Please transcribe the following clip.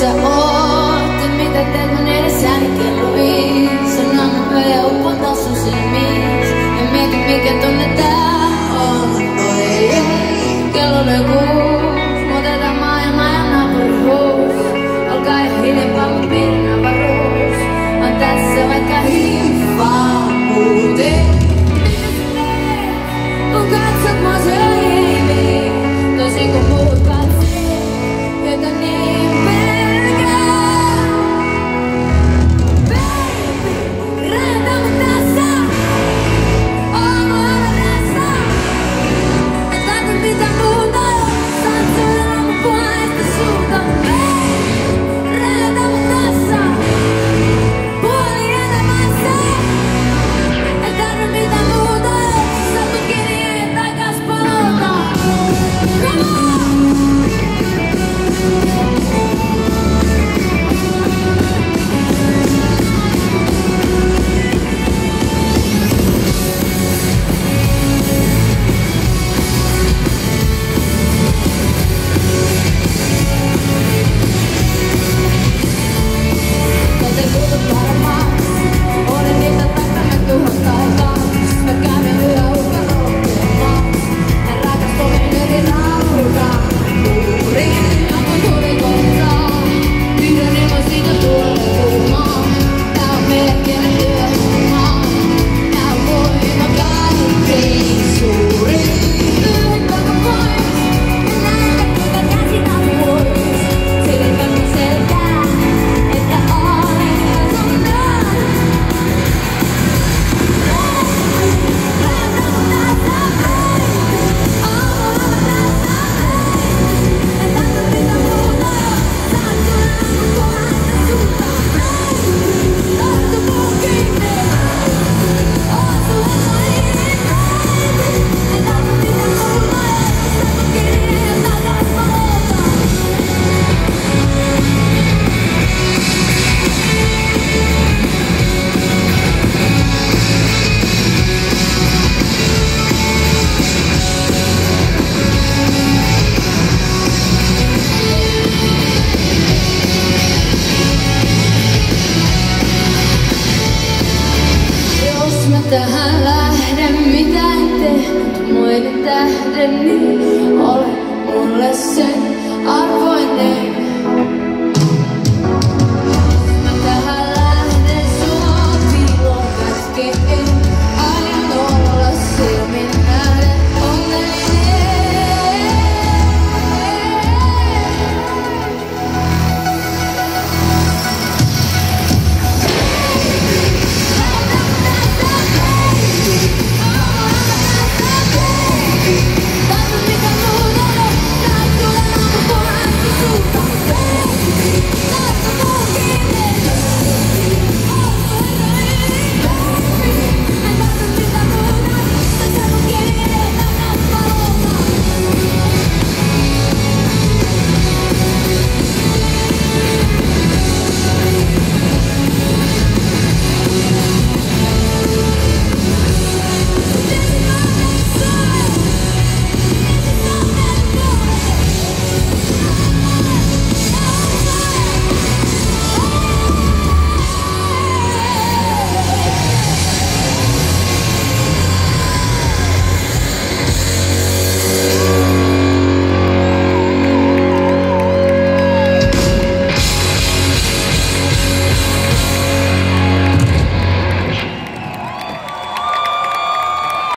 Sä ootte mitä teet mun edessäni niin kerroin Sanan nopea upota sun silmiin Ja mikä tunne tää on. Oi ei, kello löi kuus Muutetaan maailma ja naapuruus. Alkaa jo hiljempaa mun avaruus. On tässä vaikka hiivi